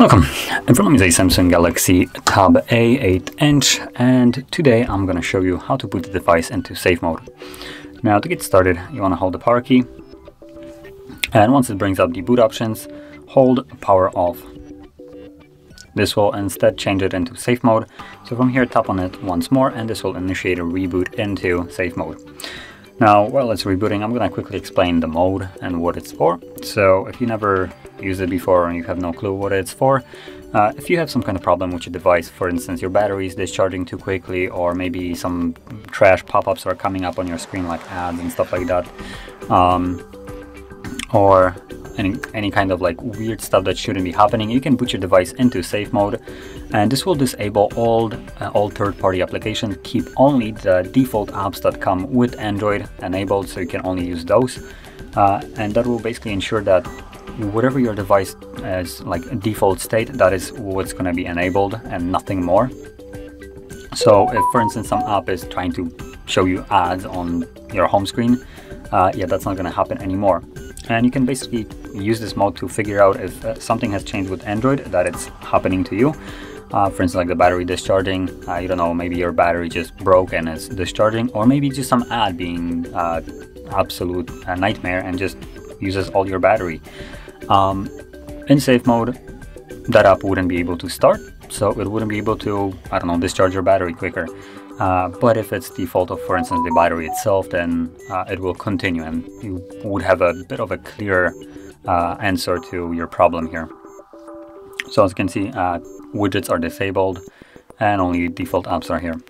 Welcome, in front of me is a Samsung Galaxy Tab A 8 inch and today I'm going to show you how to put the device into safe mode. Now to get started you want to hold the power key and once it brings up the boot options hold power off. This will instead change it into safe mode so from here tap on it once more and this will initiate a reboot into safe mode. Now while it's rebooting I'm going to quickly explain the mode and what it's for. So if you never used it before and you have no clue what it's for. Uh, if you have some kind of problem with your device, for instance, your battery is discharging too quickly, or maybe some trash pop-ups are coming up on your screen like ads and stuff like that, um, or any, any kind of like weird stuff that shouldn't be happening, you can put your device into safe mode, and this will disable all, uh, all third-party applications, keep only the default apps that come with Android enabled, so you can only use those. Uh, and that will basically ensure that whatever your device is like default state, that is what's going to be enabled and nothing more. So if for instance some app is trying to show you ads on your home screen, uh, yeah, that's not going to happen anymore. And you can basically use this mode to figure out if uh, something has changed with Android that it's happening to you. Uh, for instance, like the battery discharging, uh, you don't know, maybe your battery just broke and is discharging, or maybe just some ad being uh, absolute nightmare and just uses all your battery. Um, in safe mode, that app wouldn't be able to start, so it wouldn't be able to, I don't know, discharge your battery quicker. Uh, but if it's default of, for instance, the battery itself, then uh, it will continue and you would have a bit of a clear uh, answer to your problem here. So as you can see, uh, widgets are disabled and only default apps are here.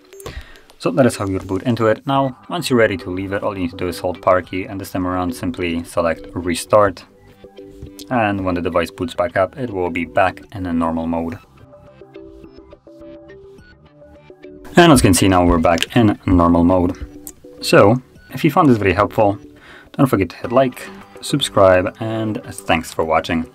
So that is how you would boot into it. Now, once you're ready to leave it, all you need to do is hold power key and this time around simply select restart and when the device boots back up it will be back in a normal mode. And as you can see now we're back in normal mode. So if you found this video helpful don't forget to hit like, subscribe and thanks for watching.